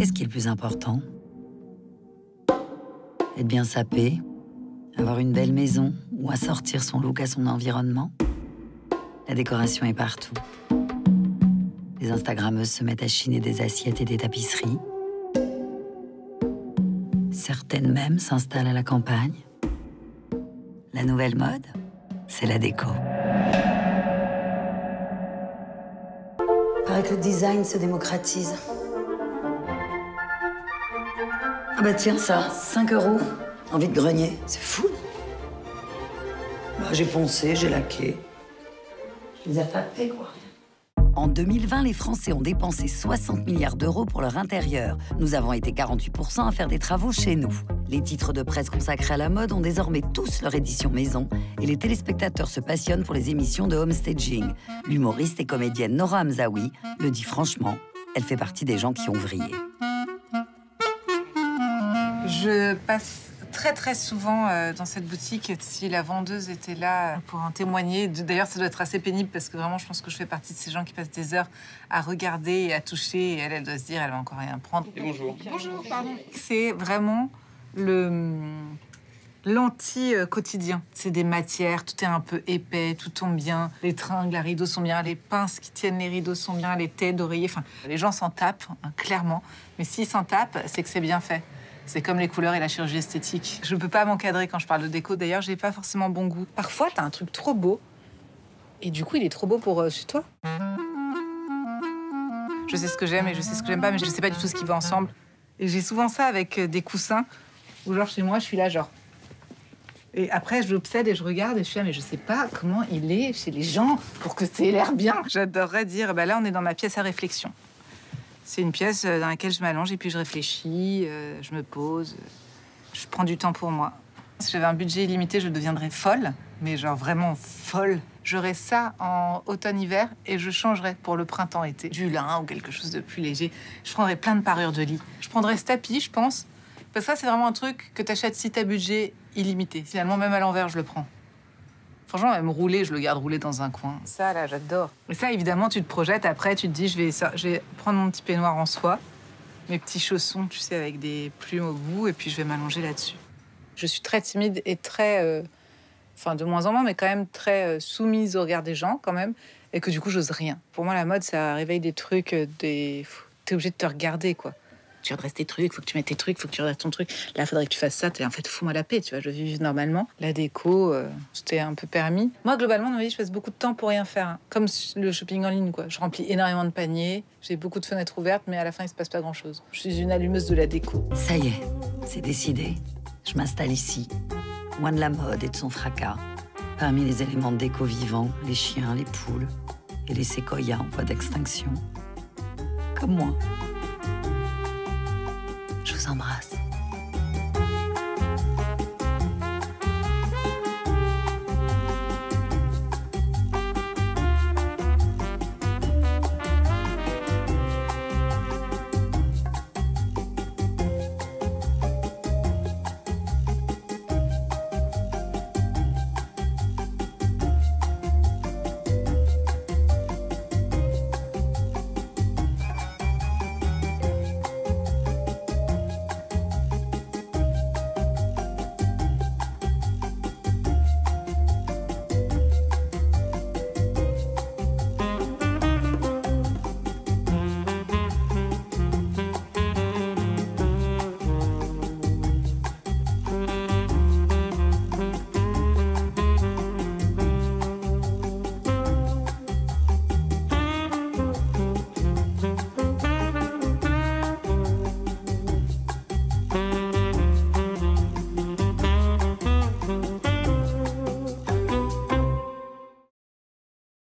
le plus important? Être bien sapé, avoir une belle maison ou assortir son look à son environnement? La décoration est partout. Les Instagrammeuses se mettent à chiner des assiettes et des tapisseries. Certaines même s'installent à la campagne. La nouvelle mode, c'est la déco. Paraît que le design se démocratise. Ah bah tiens ça, 5 euros, envie de grenier, c'est fou. Bah, j'ai poncé, j'ai laqué. Je les ai tapés quoi. En 2020, les Français ont dépensé 60 milliards d'euros pour leur intérieur. Nous avons été 48% à faire des travaux chez nous. Les titres de presse consacrés à la mode ont désormais tous leur édition maison et les téléspectateurs se passionnent pour les émissions de homestaging. L'humoriste et comédienne Nora Hamzaoui le dit franchement, elle fait partie des gens qui ont vrillé. Je passe très très souvent euh, dans cette boutique. Si la vendeuse était là pour en témoigner, d'ailleurs ça doit être assez pénible parce que vraiment je pense que je fais partie de ces gens qui passent des heures à regarder et à toucher et elle, elle doit se dire elle va encore rien prendre. Et bonjour. Bonjour, pardon. C'est vraiment le l'anti-quotidien. C'est des matières, tout est un peu épais, tout tombe bien. Les tringles à rideaux sont bien, les pinces qui tiennent les rideaux sont bien, les têtes d'oreiller. Enfin, les gens s'en tapent, hein, clairement. Mais s'ils s'en tapent, c'est que c'est bien fait. C'est comme les couleurs et la chirurgie esthétique. Je ne peux pas m'encadrer quand je parle de déco. D'ailleurs, j'ai pas forcément bon goût. Parfois, tu as un truc trop beau. Et du coup, il est trop beau pour euh, chez toi. Je sais ce que j'aime et je sais ce que j'aime pas, mais je sais pas du tout ce qui va ensemble. Et j'ai souvent ça avec euh, des coussins, où genre chez moi, je suis là, genre. Et après, je l'obsède et je regarde et je suis là, mais je sais pas comment il est chez les gens pour que ça ait l'air bien. J'adorerais dire, bah là, on est dans ma pièce à réflexion. C'est une pièce euh, dans laquelle je m'allonge et puis je réfléchis, euh, je me pose, je prends du temps pour moi. Si j'avais un budget illimité, je deviendrais folle, mais genre vraiment folle. J'aurais ça en automne-hiver et je changerais pour le printemps-été. Du lin ou quelque chose de plus léger. Je prendrais plein de parures de lit. Je prendrais ce tapis, je pense. Parce que ça, c'est vraiment un truc que tu achètes si tu as budget illimité. Finalement, même à l'envers, je le prends. Franchement, même rouler, je le garde rouler dans un coin. Ça, là, j'adore. Et ça, évidemment, tu te projettes. Après, tu te dis, je vais, je vais prendre mon petit peignoir en soie, mes petits chaussons, tu sais, avec des plumes au bout, et puis je vais m'allonger là-dessus. Je suis très timide et très, euh, enfin, de moins en moins, mais quand même très euh, soumise au regard des gens, quand même, et que du coup, j'ose rien. Pour moi, la mode, ça réveille des trucs, euh, des. T'es obligé de te regarder, quoi tu redresses tes trucs, faut que tu mettes tes trucs, faut que tu redresses ton truc. Là, il faudrait que tu fasses ça. Es, en fait, fous-moi la paix, tu vois. Je vis normalement. La déco, euh, c'était un peu permis. Moi, globalement, dans ma vie, je passe beaucoup de temps pour rien faire. hein. Comme le shopping en ligne, quoi. Je remplis énormément de paniers, j'ai beaucoup de fenêtres ouvertes, mais à la fin, il se passe pas grand-chose. Je suis une allumeuse de la déco. Ça y est, c'est décidé. Je m'installe ici, loin de la mode et de son fracas. Parmi les éléments de déco vivants, les chiens, les poules et les séquoias en voie d'extinction. Comme moi. Je vous embrasse.